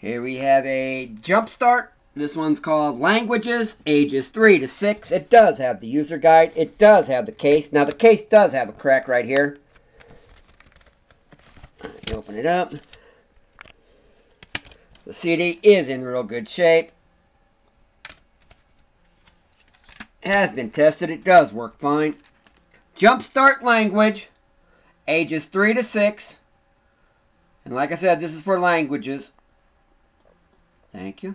Here we have a Jumpstart. This one's called Languages, ages 3 to 6. It does have the user guide. It does have the case. Now, the case does have a crack right here. You open it up. The CD is in real good shape. Has been tested. It does work fine. Jumpstart language, ages 3 to 6. And like I said, this is for languages. Thank you.